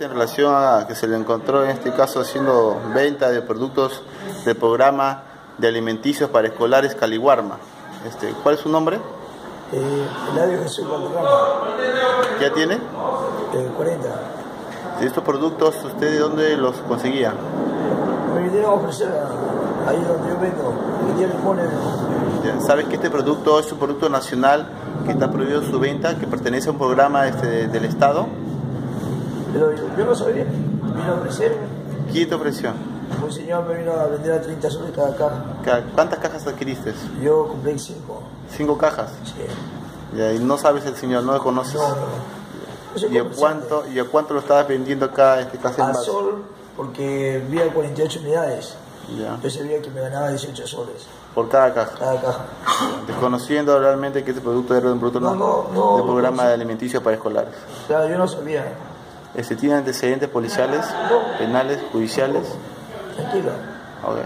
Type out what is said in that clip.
En relación a que se le encontró en este caso haciendo venta de productos del programa de alimenticios para escolares Caliwarma. Este, ¿Cuál es su nombre? Eh, Eladio Jesús Valderrama, ¿Qué tiene? eh, 40. ¿Y estos productos usted de dónde los conseguía? Me vinieron a ofrecer ahí donde yo vengo, pone Ya, ¿Sabes que este producto es un producto nacional que está prohibido su venta, que pertenece a un programa este, del Estado? Pero yo, no sabía. Vino a ofrecer, ¿Quién te ofreció? un señor me vino a vender a 30 soles cada caja. Ca- ¿Cuántas cajas adquiriste? Yo compré 5. ¿Cinco cajas? Sí. Ya, y no sabes el señor, no lo conoces. No, no, no. ¿Y a cuánto, ¿Y a cuánto lo estabas vendiendo acá este caso en A base? sol, porque vi a 48 unidades. Ya, Yo sabía que me ganaba 18 soles por cada caja. cada caja. Desconociendo realmente que este producto era un producto No, no- no, del programa de alimenticios para escolares. Claro, yo no sabía. Este, ¿Tiene antecedentes policiales, penales, judiciales? Tranquilo. Ok.